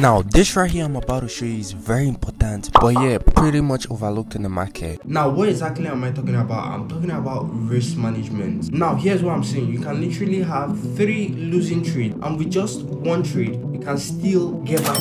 Now, this right here I'm about to show you is very important, but yeah, pretty much overlooked in the market. Now, what exactly am I talking about? I'm talking about risk management. Now, here's what I'm saying. You can literally have three losing trades, and with just one trade, you can still get back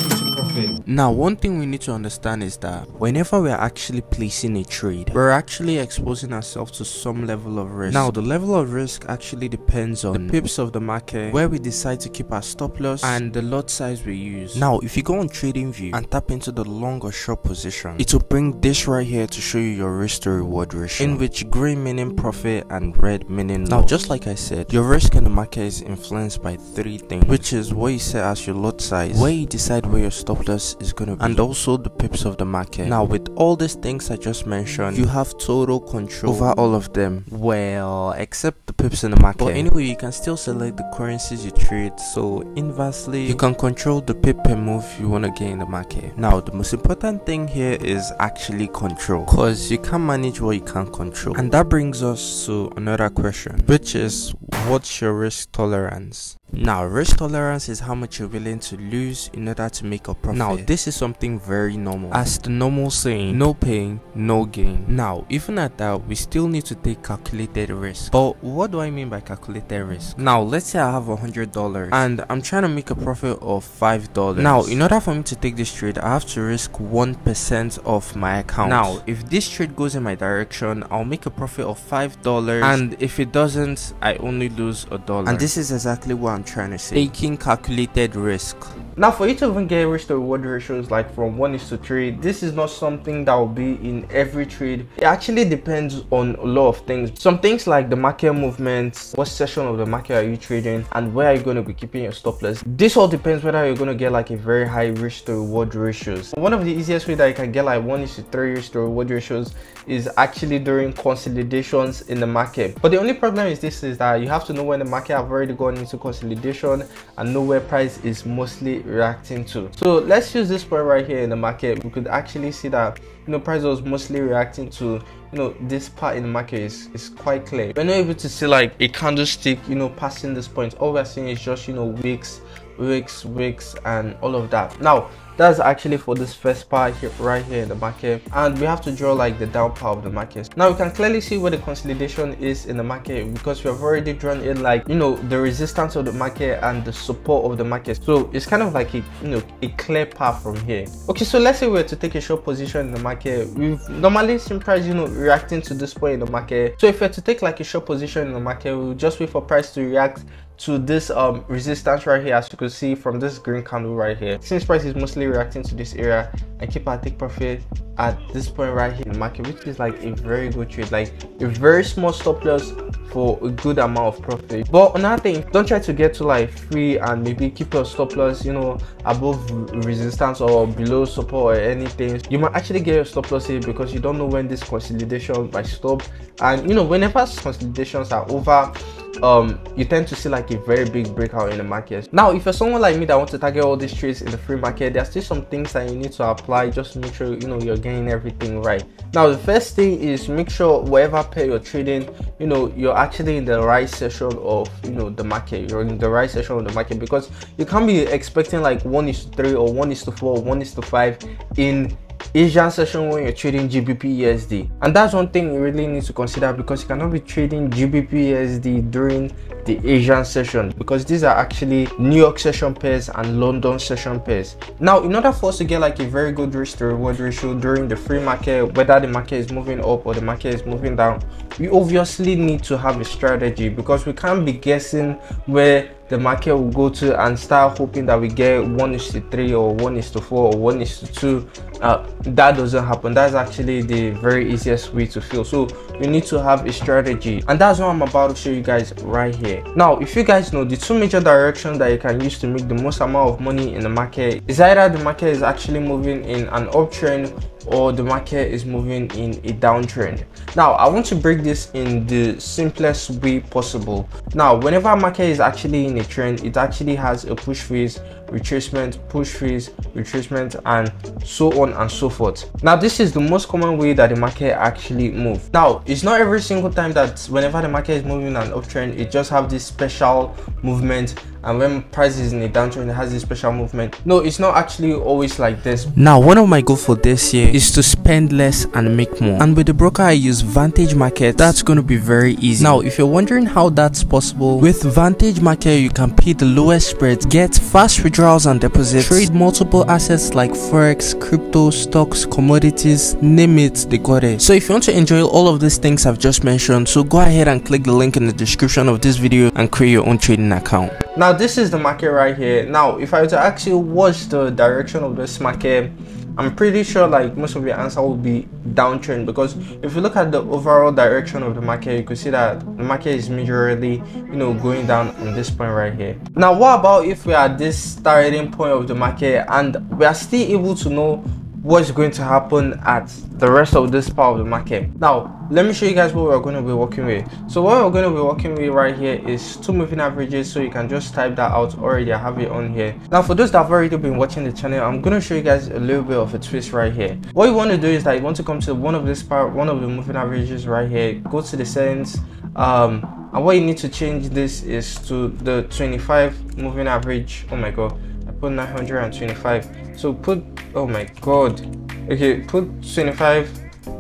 Now, one thing we need to understand is that whenever we're actually placing a trade, we're actually exposing ourselves to some level of risk. Now, the level of risk actually depends on the pips of the market, where we decide to keep our stop loss, and the lot size we use. Now, if you go on TradingView and tap into the long or short position, it will bring this right here to show you your risk to reward ratio, in which green meaning profit and red meaning loss. Now, just like I said, your risk in the market is influenced by three things, which is what you set as your lot size, where you decide where your stop loss is going to be, and also the pips of the market. Now, with all these things I just mentioned, you have total control over all of them. Well, except the pips in the market. But anyway, you can still select the currencies you trade. So inversely, you can control the pip per move you want to get in the market. Now, the most important thing here is actually control, cause you can't manage what you can't control. And that brings us to another question, which is what's your risk tolerance? Now, risk tolerance is how much you're willing to lose in order to make a profit. Now, this is something very normal. As the normal saying, no pain, no gain. Now, even at that, we still need to take calculated risk. But what do I mean by calculated risk? Now, let's say I have hundred dollars and I'm trying to make a profit of five dollars. Now, in order for me to take this trade, I have to risk one percent of my account. Now, if this trade goes in my direction, I'll make a profit of five dollars, and if it doesn't, I only lose a dollar. And this is exactly what I'm trying to say. Taking calculated risk. Now, for you to even get risk to reward ratios like from one is to three, this is not something that will be in every trade. It actually depends on a lot of things. Some things like the market movements, what session of the market are you trading, and where are you going to be keeping your stop loss. This all depends whether you're going to get like a very high risk to reward ratios. One of the easiest way that you can get like one is to three risk to reward ratios is actually during consolidations in the market. But the only problem is this is that you have to know when the market have already gone into consolidation and know where price is mostly reacting to. So let's use this point right here in the market. We could actually see that you know price was mostly reacting to you know this part in the market is, is quite clear. We're not able to see like a candlestick you know passing this point. All we're seeing is just you know wicks, wicks, wicks, and all of that. Now that's actually for this first part here right here in the market. And we have to draw like the down part of the market. Now we can clearly see where the consolidation is in the market because we have already drawn in like you know the resistance of the market and the support of the market. So it's kind of like a you know a clear path from here. Okay so let's say we are to take a short position in the market. We've normally seen price you know reacting to this point in the market. So if we're to take like a short position in the market we'll just wait for price to react to this um resistance right here as you can see from this green candle right here. Since price is mostly reacting to this area i keep our take profit at this point right here in the market which is like a very good trade like a very small stop loss for a good amount of profit. But another thing don't try to get to like free and maybe keep your stop loss you know above resistance or below support or anything. You might actually get your stop loss here because you don't know when this consolidation might stop. And you know whenever consolidations are over um you tend to see like a very big breakout in the market. Now if you're someone like me that wants to target all these trades in the free market there's still some things that you need to apply. Just make sure you know you're getting everything right. Now the first thing is make sure whatever pair you're trading you know you're actually in the right section of you know the market you're in the right section of the market because you can't be expecting like one is to three or one is to four or one is to five in Asian session when you're trading GBP USD. And that's one thing you really need to consider because you cannot be trading GBP USD during the Asian session because these are actually New York session pairs and London session pairs. Now, in order for us to get like a very good risk to reward ratio during the free market, whether the market is moving up or the market is moving down, we obviously need to have a strategy because we can't be guessing where the market will go to and start hoping that we get one is to three or one is to four or one is to two. Uh, that doesn't happen. That's actually the very easiest way to feel. So you need to have a strategy. And that's what i'm about to show you guys right here now if you guys know the two major directions that you can use to make the most amount of money in the market is either the market is actually moving in an uptrend or the market is moving in a downtrend. Now i want to break this in the simplest way possible. Now whenever a market is actually in a trend it actually has a push phase retracement push phase retracement and so on and so forth. Now this is the most common way that the market actually move. Now it's not every single time that whenever the market is moving an uptrend it just have this special movement and when price is in a downtrend it has a special movement. No it's not actually always like this. Now one of my goals for this year is to spend less and make more. And with the broker i use vantage market that's going to be very easy. Now if you're wondering how that's possible with vantage market you can pay the lowest spreads get fast withdrawals and deposits trade multiple assets like forex crypto stocks commodities name it they got it. So if you want to enjoy all of these things i've just mentioned so go ahead and click the link in the description of this video and create your own trading account now this is the market right here. Now if i were to actually watch the direction of this market i'm pretty sure like most of your answer will be downtrend because if you look at the overall direction of the market you can see that the market is majorly you know going down on this point right here. Now what about if we are at this starting point of the market and we are still able to know what's going to happen at the rest of this part of the market. Now let me show you guys what we're going to be working with. So what we're going to be working with right here is two moving averages so you can just type that out. Already i have it on here. Now for those that have already been watching the channel i'm going to show you guys a little bit of a twist right here. What you want to do is that you want to come to one of this part one of the moving averages right here go to the settings um and what you need to change this is to the 25 moving average. Oh my god put 925 so put oh my god. Okay put 25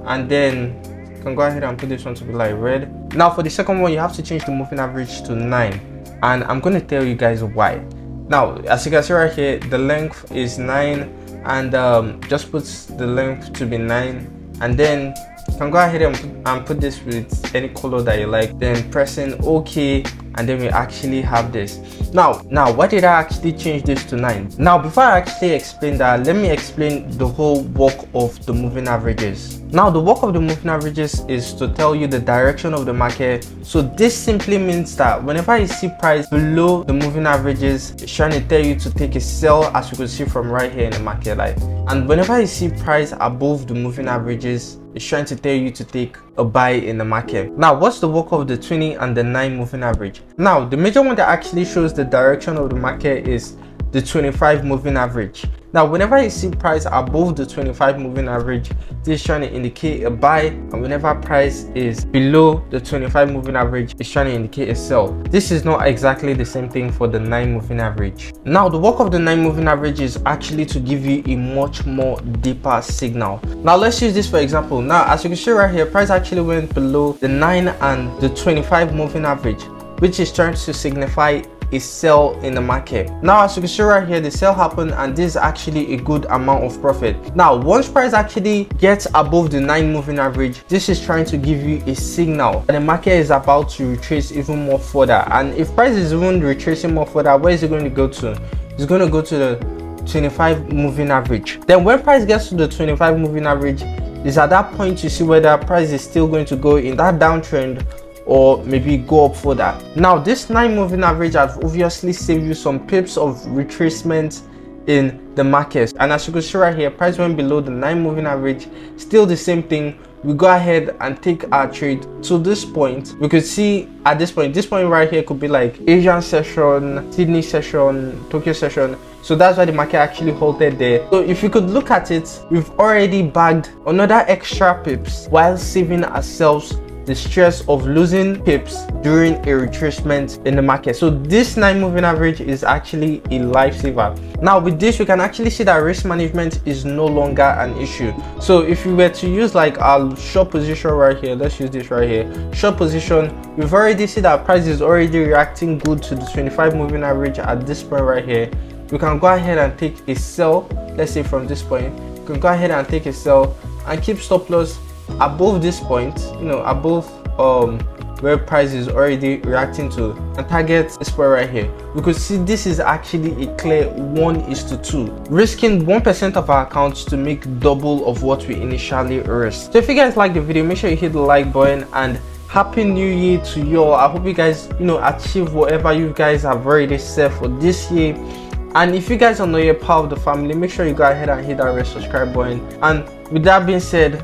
and then you can go ahead and put this one to be like red. Now for the second one you have to change the moving average to 9 and i'm going to tell you guys why. Now as you can see right here the length is 9 and um, just put the length to be 9 and then you can go ahead and and put this with any color that you like. Then pressing ok and then we actually have this. Now now why did i actually change this to 9 now before i actually explain that let me explain the whole work of the moving averages. Now the work of the moving averages is to tell you the direction of the market. So this simply means that whenever you see price below the moving averages it's trying to tell you to take a sell as you can see from right here in the market light. And whenever you see price above the moving averages it's trying to tell you to take a buy in the market. Now what's the work of the 20 and the 9 moving average? Now the major one that actually shows the direction of the market is the 25 moving average. Now whenever you see price above the 25 moving average this is trying to indicate a buy and whenever price is below the 25 moving average it's trying to indicate a sell. This is not exactly the same thing for the 9 moving average. Now the work of the 9 moving average is actually to give you a much more deeper signal. Now let's use this for example. Now as you can see right here price actually went below the 9 and the 25 moving average which is trying to signify a sell in the market. Now as you can see right here the sell happened and this is actually a good amount of profit. Now once price actually gets above the nine moving average this is trying to give you a signal that the market is about to retrace even more further. And if price is even retracing more further where is it going to go to? It's going to go to the 25 moving average. Then when price gets to the 25 moving average is at that point you see whether price is still going to go in that downtrend or maybe go up for that. Now this 9 moving average has obviously saved you some pips of retracement in the market. And as you can see right here price went below the 9 moving average. Still the same thing. We go ahead and take our trade to this point. We could see at this point this point right here could be like asian session sydney session tokyo session. So that's why the market actually halted there. So if you could look at it we've already bagged another extra pips while saving ourselves the stress of losing pips during a retracement in the market. So this nine moving average is actually a lifesaver. Now with this we can actually see that risk management is no longer an issue. So if we were to use like our short position right here let's use this right here. Short position we've already see that price is already reacting good to the 25 moving average at this point right here. We can go ahead and take a sell let's say from this point. You can go ahead and take a sell and keep stop loss above this point you know above um where price is already reacting to and target this point right here. We could see this is actually a clear one is to two. Risking one percent of our accounts to make double of what we initially risked. So if you guys like the video make sure you hit the like button and happy new year to you all. I hope you guys you know achieve whatever you guys have already set for this year. And if you guys are not yet part of the family make sure you go ahead and hit that red subscribe button. And with that being said